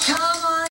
Come